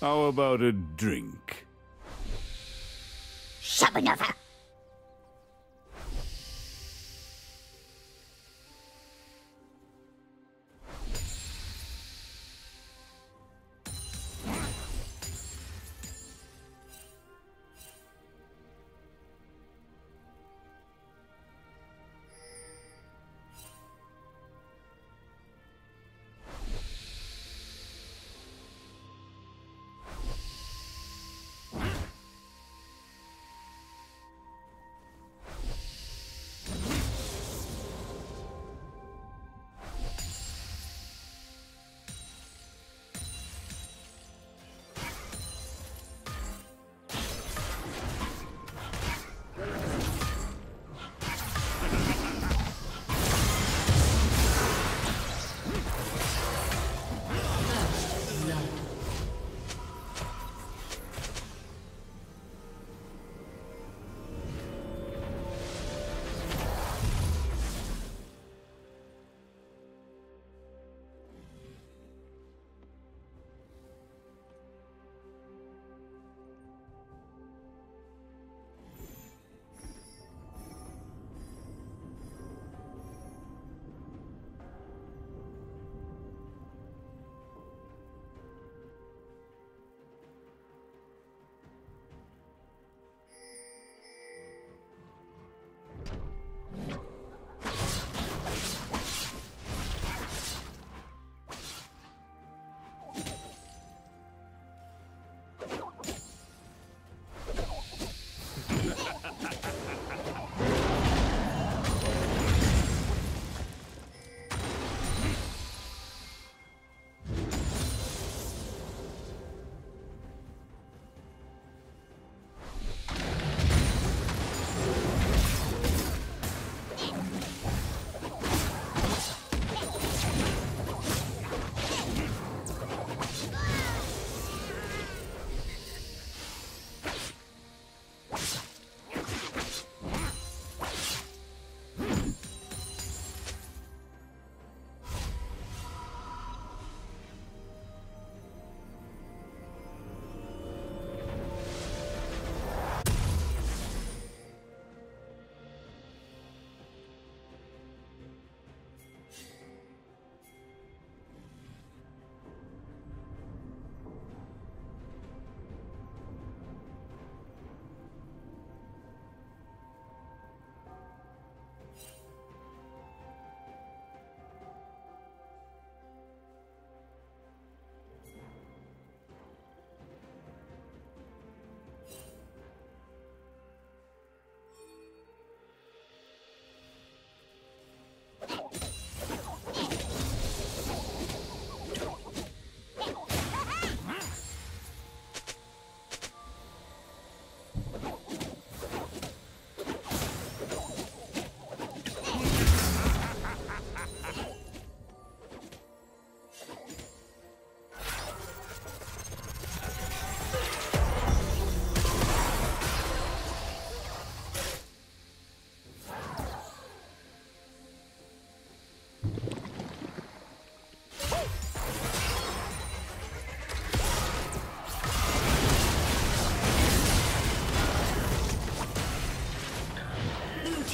How about a drink? Shabanova!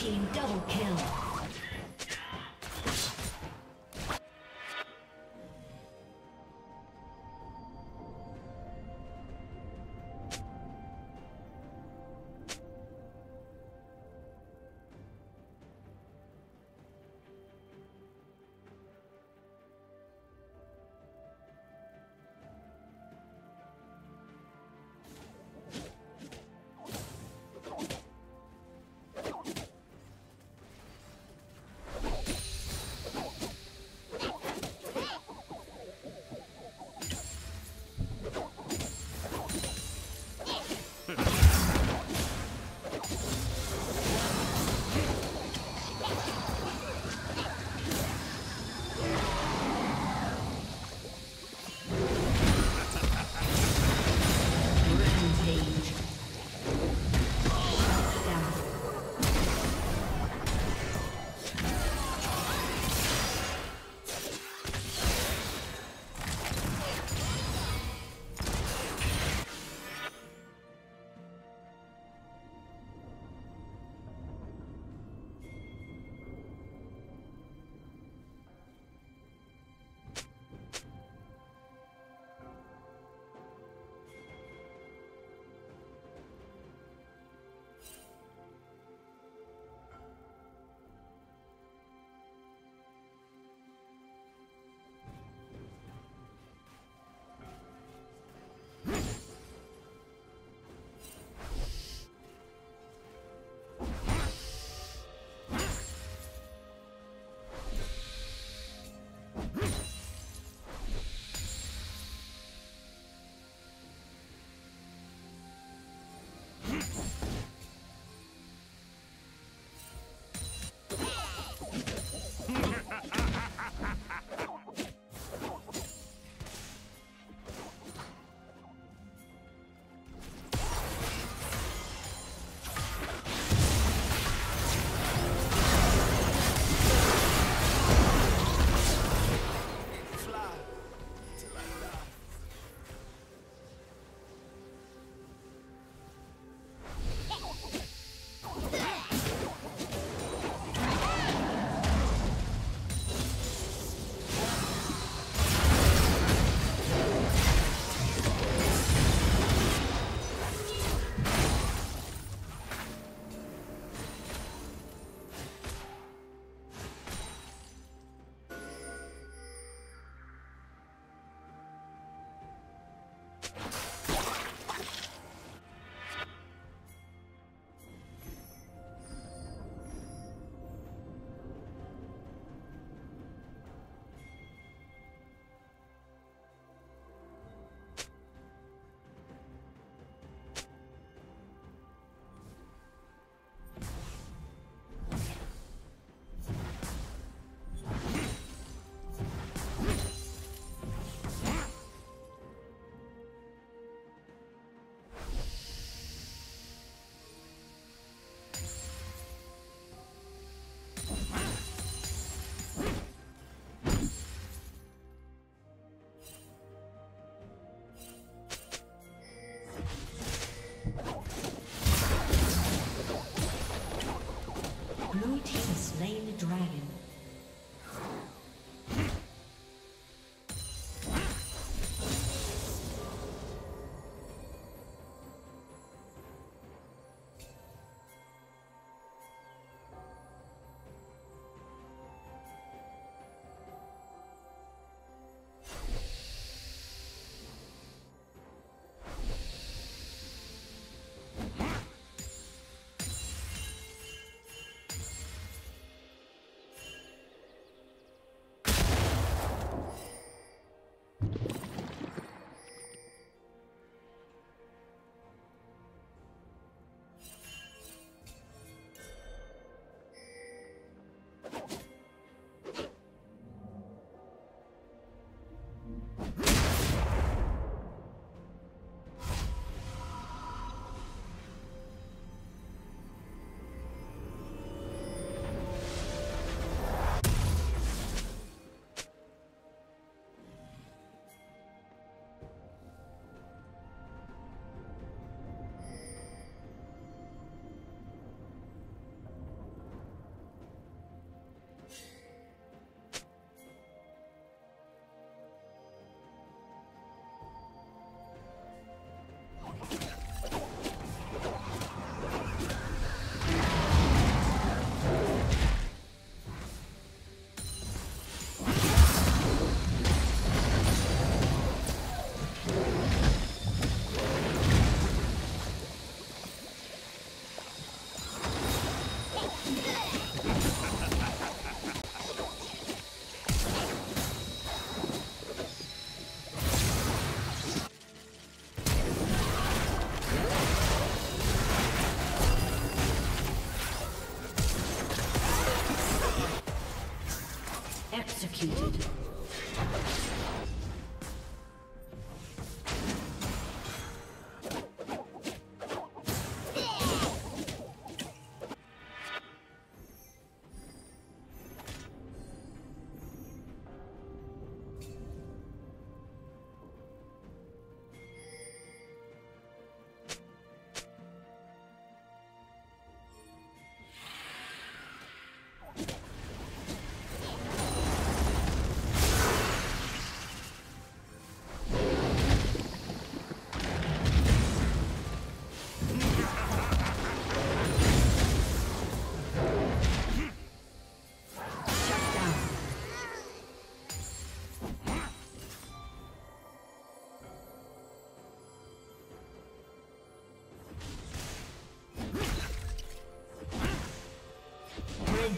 team double kill. Dragon. Executed.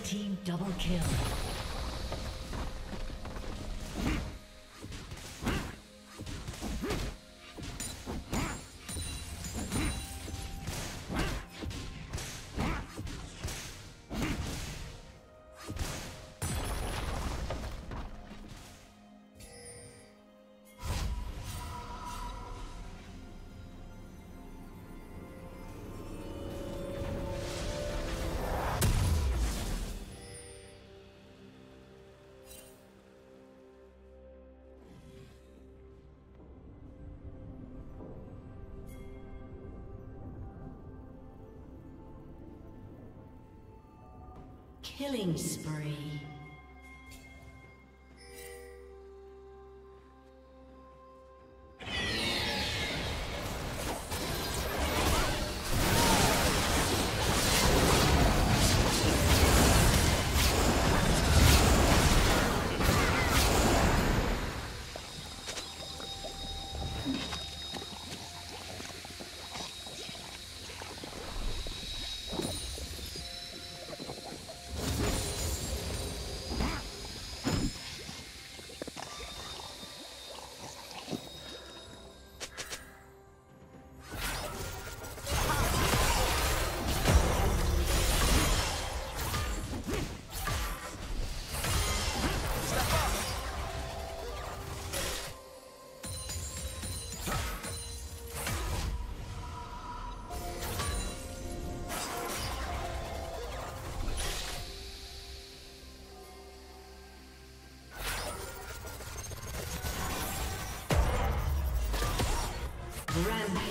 Team double kill. Killing spree.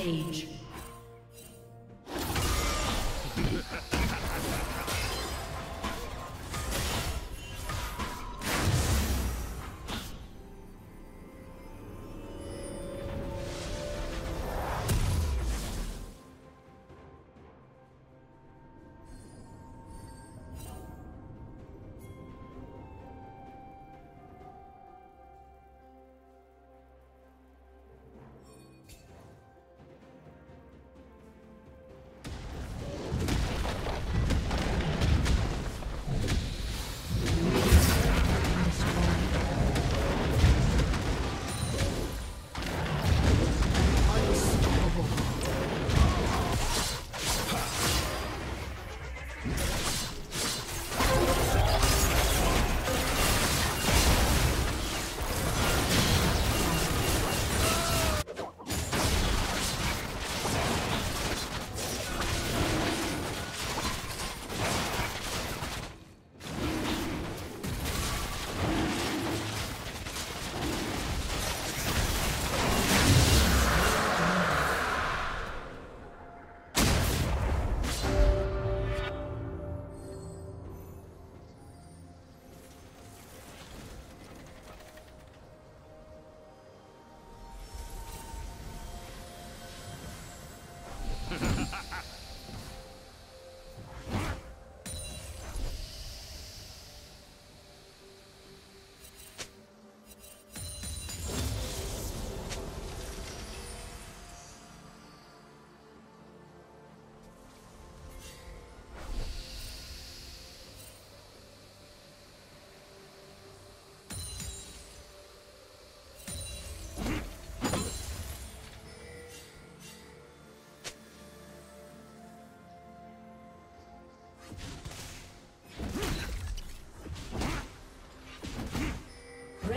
Rampage.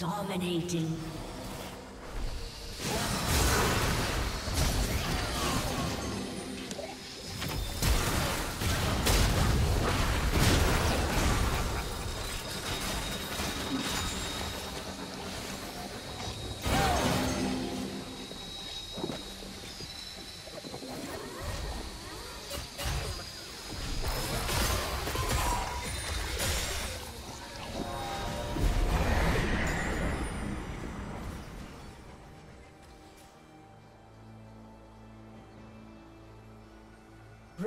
Dominating.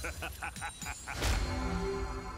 Ha ha ha ha ha ha!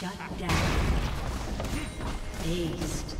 Shut down. Aced.